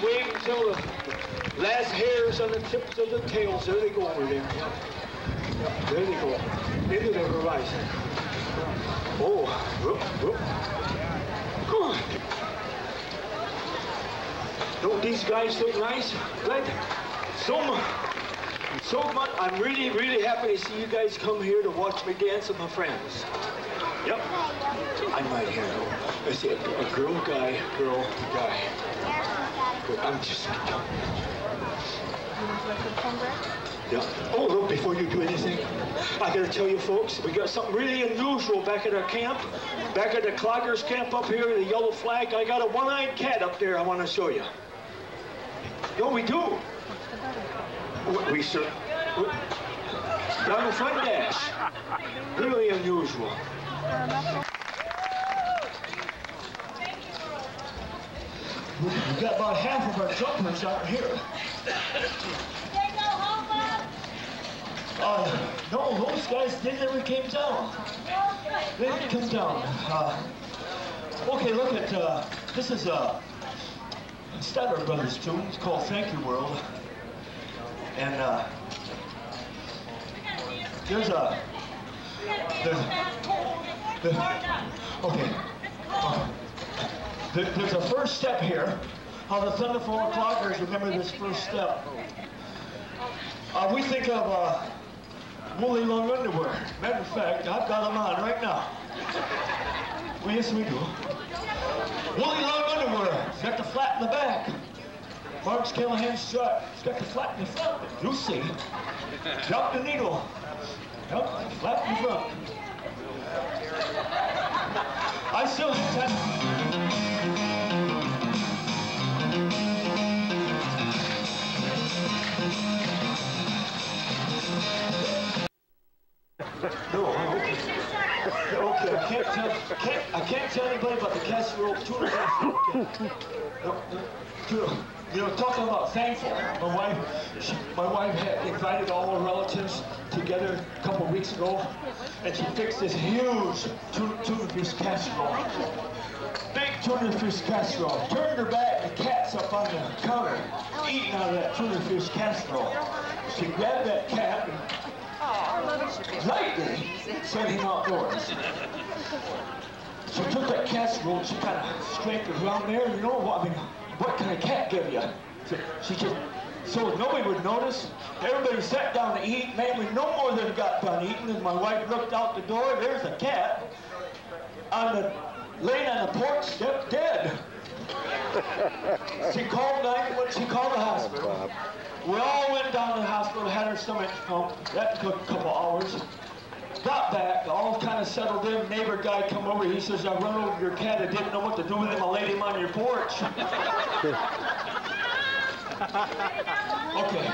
we wait until the last hairs on the tips of the tails. There they go over there. There they go. Into the horizon. Oh, whoop, whoop. Good. Don't these guys look nice? Good. So much. So much. I'm really, really happy to see you guys come here to watch me dance with my friends. Yep. I'm right here. I see a, a girl, guy, girl, guy. I'm just. Yeah. Oh, look, before you do anything, I gotta tell you folks, we got something really unusual back at our camp. Back at the cloggers camp up here, the yellow flag, I got a one-eyed cat up there I want to show you. No, we do. We, we sir. Down the front dash. Really unusual. We've got about half of our jumpers out here. They go home, Uh, no, those guys, they never came down. They didn't come down. Uh, okay, look at, uh, this is uh, Statler Brothers tune. It's called Thank You World. And uh, there's a, there's, there's okay. Uh, there, there's a first step here. How the Thunder Floor Cloggers, remember this first step. Uh, we think of uh, woolly long underwear. Matter of fact, I've got them on right now. Well, yes, we do. Woolly long underwear. It's got the flat in the back. Mark's Callahan strut. It's got the flat in the front. You see. Drop the needle. Yep, flat in the front. I still have No, okay. Okay, I can't tell, can't, I can't tell anybody about the casserole tuna casserole. Okay. No, no. You know, talking about thankful, my wife, she, my wife had invited all her relatives together a couple weeks ago, and she fixed this huge tuna, tuna fish casserole. Big tuna fish casserole. Turned her back, the cat's up on the counter, eating out of that tuna fish casserole. She grabbed that cat and lightly set him outdoors. She took that casserole and she kind of scraped it around there. You know what? I mean, what can a cat give you? So she just, so nobody would notice. Everybody sat down to eat. Man, we no more than got done eating, and my wife looked out the door. There's a cat on the laying on the porch step, dead. she called nine. She called the hospital. We had her stomach pumped. That took a couple hours. Got back, all kind of settled in. Neighbor guy come over. He says, I run over your cat. I didn't know what to do with him. I laid him on your porch. Okay.